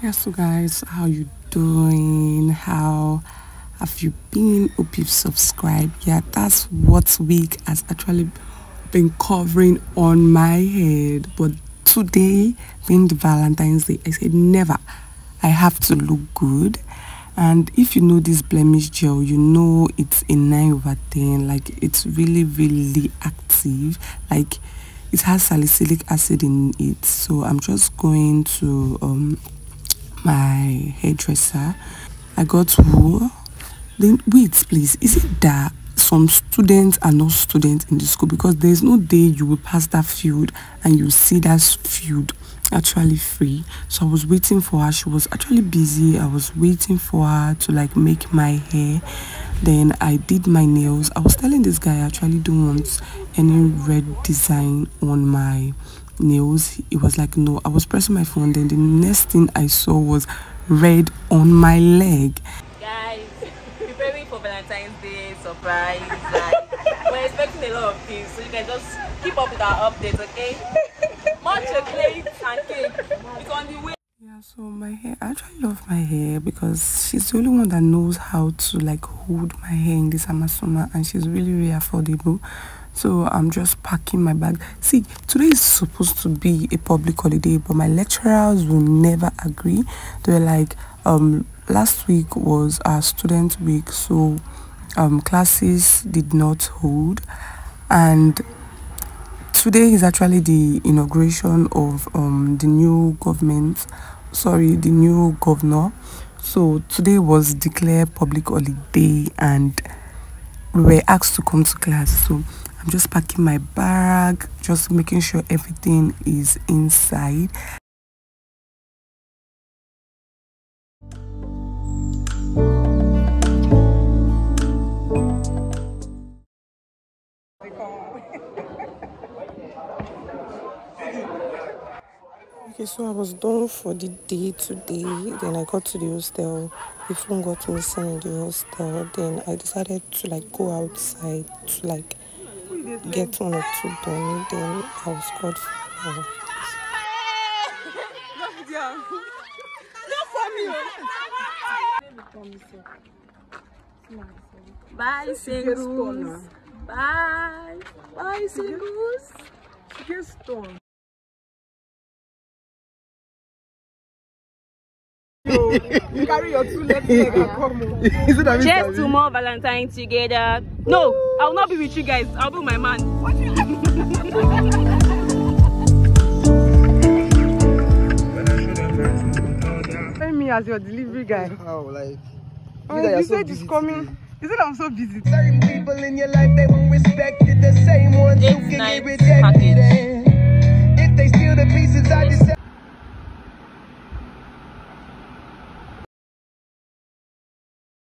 Yes, so guys, how you doing? How have you been? Hope you've subscribed. Yeah, that's what week has actually been covering on my head. But today, being the Valentine's Day, I said never. I have to look good. And if you know this blemish gel, you know it's a 9 over 10. Like, it's really, really active. Like, it has salicylic acid in it. So I'm just going to... um my hairdresser. I got wool. Then wait, please. Is it that some students are not students in the school because there's no day you will pass that field and you see that field actually free. So i was waiting for her. She was actually busy. I was waiting for her to like make my hair. Then i did my nails. I was telling this guy i actually don't want any red design on my nails. It was like no. I was pressing my phone. Then the next thing i saw was red on my leg. Guys preparing for valentine's day surprise we're expecting a lot of things so you can just keep up with our updates okay? Much chocolate and cake it's on the way. Yeah so my hair i actually love my hair because she's the only one that knows how to like hold my hair in this amazona and she's really really affordable. So i'm just packing my bag. See today is supposed to be a public holiday but my lecturers will never agree. They're like um last week was our student week so um classes did not hold. And today is actually the inauguration of um the new government sorry the new governor. So today was declared public holiday and we were asked to come to class. So I'm just packing my bag, just making sure everything is inside. Okay, so I was done for the day today. Then I got to the hostel. The phone got missing in the hostel. Then I decided to like go outside to like get one or two done, then I was called for. Uh, Bye, singles. Bye. Bye, singles. you carry your two left leg and come Cheers to more Valentine together. No, I will not be with you guys. I'll be with my man. Tell me as your delivery guy. How, like, Oh, you, said it's coming. You said I'm so busy. certain people in your life, they won't respect it. The same ones who It's can nice get rejected. package. And